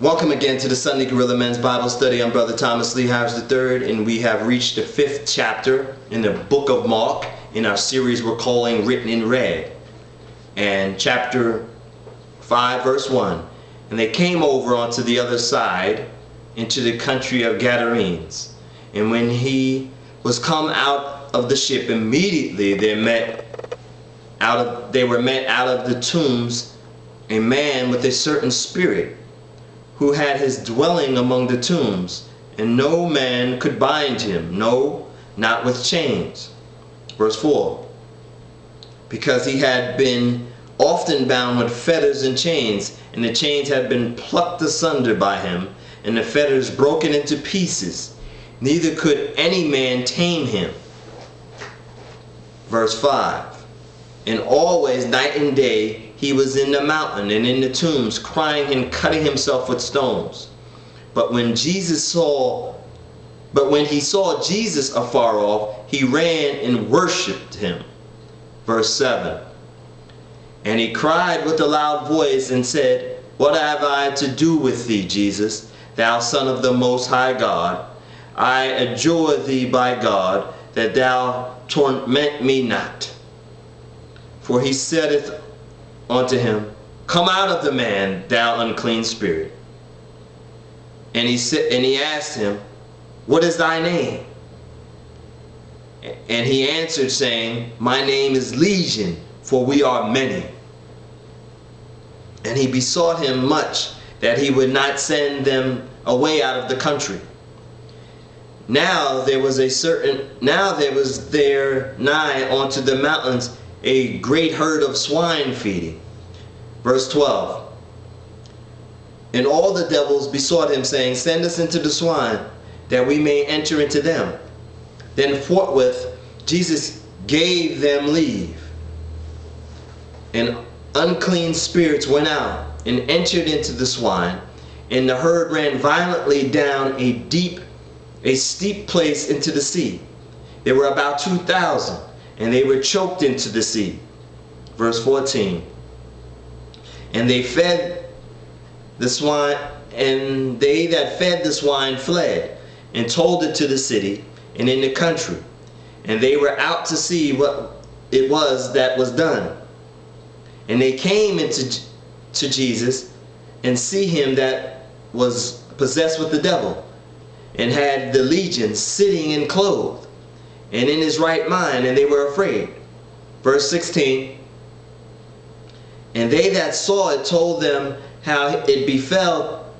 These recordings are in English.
Welcome again to the Sunday Gorilla Men's Bible Study. I'm Brother Thomas Lee Harris III, and we have reached the fifth chapter in the book of Mark in our series we're calling Written in Red. And chapter 5, verse 1. And they came over onto the other side into the country of Gadarenes. And when he was come out of the ship, immediately they met out of they were met out of the tombs a man with a certain spirit who had his dwelling among the tombs, and no man could bind him, no, not with chains. Verse 4 Because he had been often bound with fetters and chains, and the chains had been plucked asunder by him, and the fetters broken into pieces, neither could any man tame him. Verse 5 And always, night and day, he was in the mountain and in the tombs, crying and cutting himself with stones. But when Jesus saw, but when he saw Jesus afar off, he ran and worshipped him. Verse 7. And he cried with a loud voice and said, What have I to do with thee, Jesus, thou Son of the Most High God? I adjure thee by God, that thou torment me not. For he saith unto him, Come out of the man, thou unclean spirit. And he said, and he asked him, What is thy name? And he answered, saying, My name is Legion, for we are many. And he besought him much that he would not send them away out of the country. Now there was a certain now there was there nigh unto the mountains a great herd of swine feeding. Verse 12. And all the devils besought him, saying, Send us into the swine, that we may enter into them. Then forthwith Jesus gave them leave. And unclean spirits went out and entered into the swine, and the herd ran violently down a deep, a steep place into the sea. There were about two thousand, and they were choked into the sea. Verse 14. And they fed the swine, and they that fed the swine fled, and told it to the city and in the country. And they were out to see what it was that was done. And they came into to Jesus and see him that was possessed with the devil, and had the legion sitting and clothed, and in his right mind, and they were afraid. Verse 16 And they that saw it told them how it befell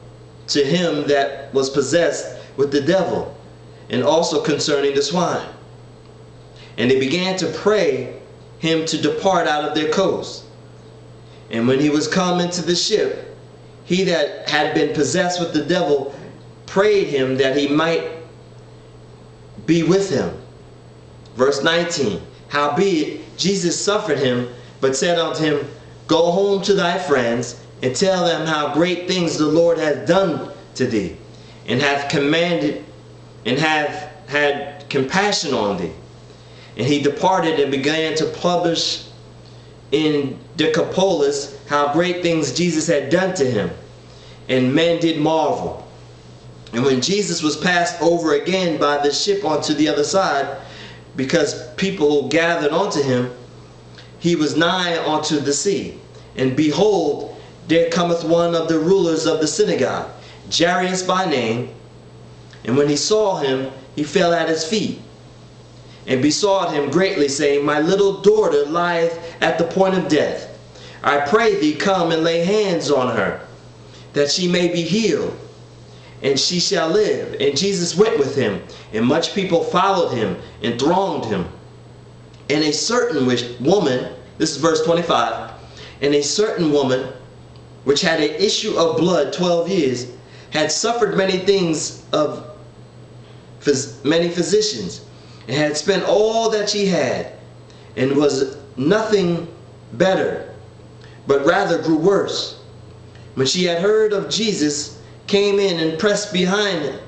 to him that was possessed with the devil, and also concerning the swine. And they began to pray him to depart out of their coast. And when he was come into the ship, he that had been possessed with the devil prayed him that he might be with him. Verse 19 Howbeit Jesus suffered him, but said unto him, Go home to thy friends, and tell them how great things the Lord hath done to thee, and hath commanded, and hath had compassion on thee. And he departed and began to publish in Decapolis how great things Jesus had done to him. And men did marvel. And when Jesus was passed over again by the ship onto the other side, because people gathered unto him, he was nigh unto the sea. And behold, there cometh one of the rulers of the synagogue, Jairus by name. And when he saw him, he fell at his feet and besought him greatly, saying, My little daughter lieth at the point of death. I pray thee, come and lay hands on her, that she may be healed, and she shall live. And Jesus went with him, and much people followed him and thronged him. And a certain woman, this is verse 25, and a certain woman, which had an issue of blood 12 years, had suffered many things of many physicians, and had spent all that she had, and was nothing better, but rather grew worse. When she had heard of Jesus, came in and pressed behind him,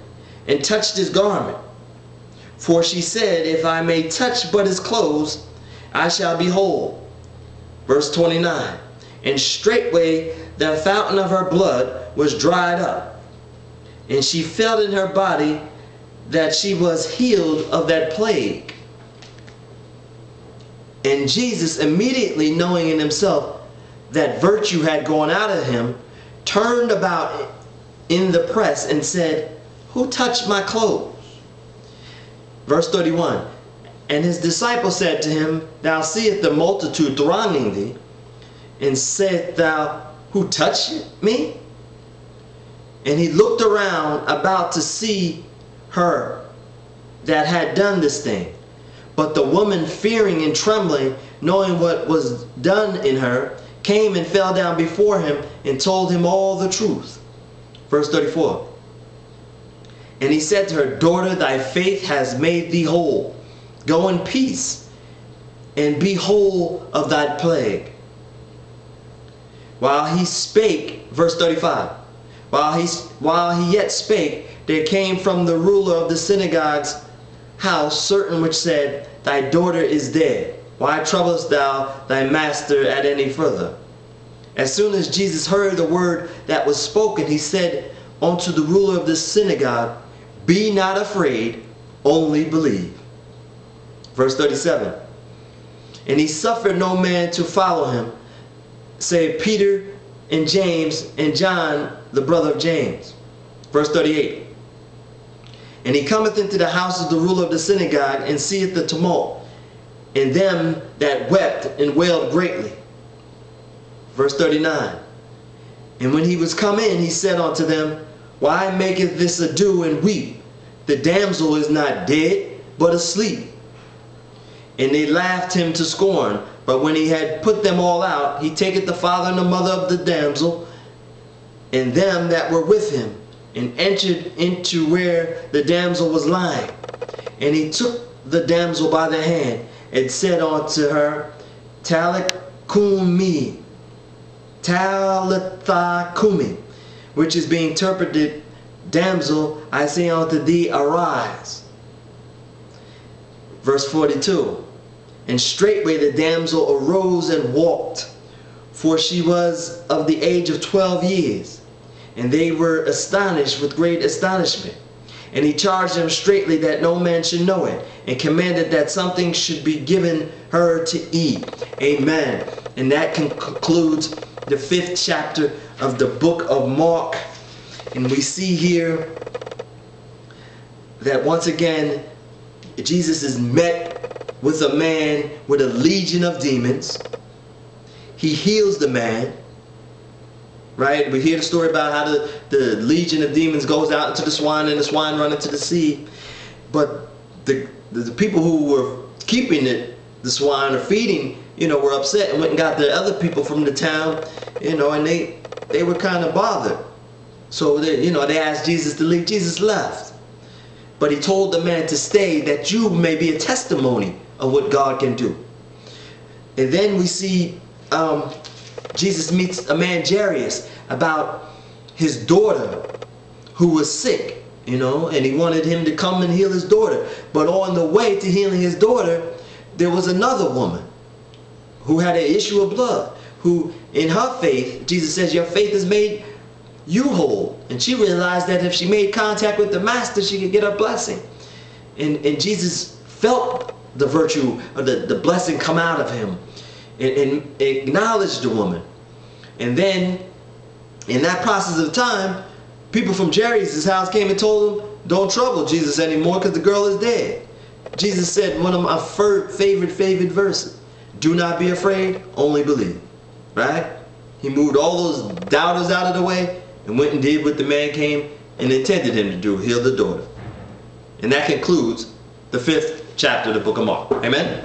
and touched his garment. For she said, If I may touch but his clothes, I shall be whole. Verse 29 And straightway the fountain of her blood was dried up, and she felt in her body that she was healed of that plague. And Jesus, immediately knowing in himself that virtue had gone out of him, turned about in the press and said, Who touched my clothes? Verse 31 And his disciples said to him, Thou seest the multitude thronging thee, and said thou, Who touched me? And he looked around about to see her that had done this thing. But the woman, fearing and trembling, knowing what was done in her, came and fell down before him and told him all the truth. Verse 34. And he said to her, Daughter, thy faith has made thee whole. Go in peace and be whole of thy plague. While he spake, verse 35, while he, while he yet spake, there came from the ruler of the synagogue's house certain which said, Thy daughter is dead. Why troublest thou thy master at any further? As soon as Jesus heard the word that was spoken, he said unto the ruler of the synagogue, Be not afraid, only believe. Verse 37 And he suffered no man to follow him, save Peter and James and John, the brother of James. Verse 38 And he cometh into the house of the ruler of the synagogue, and seeth the tumult, and them that wept and wailed greatly. Verse 39 And when he was come in, he said unto them, Why maketh this ado and weep? The damsel is not dead, but asleep. And they laughed him to scorn. But when he had put them all out, he taketh the father and the mother of the damsel, and them that were with him, and entered into where the damsel was lying. And he took the damsel by the hand, and said unto her, Talitha cumi, Talitha cumi, which is being interpreted, Damsel, I say unto thee, arise. Verse 42 And straightway the damsel arose and walked, for she was of the age of twelve years. And they were astonished with great astonishment. And he charged them straitly that no man should know it, and commanded that something should be given her to eat. Amen. And that concludes the fifth chapter of the book of Mark. And we see here that once again, Jesus is met with a man with a legion of demons. He heals the man. Right? We hear the story about how the, the legion of demons goes out into the swine and the swine run into the sea. But the, the, the people who were keeping it, the swine or feeding, you know, were upset and went and got the other people from the town, you know, and they they were kind of bothered. So they, you know, they asked Jesus to leave. Jesus left. But he told the man to stay that you may be a testimony of what God can do. And then we see um, Jesus meets a man Jairus about his daughter who was sick, you know, and he wanted him to come and heal his daughter. But on the way to healing his daughter, there was another woman who had an issue of blood, who in her faith, Jesus says, your faith has made you whole. And she realized that if she made contact with the master, she could get a blessing. And, and Jesus felt the virtue or the, the blessing come out of him and, and acknowledged the woman. And then in that process of time, people from Jairus' house came and told him, don't trouble Jesus anymore because the girl is dead. Jesus said one of my favorite, favorite verses, do not be afraid, only believe. Right? He moved all those doubters out of the way and went and did what the man came and intended him to do, heal the daughter. And that concludes the fifth chapter of the book of Mark. Amen?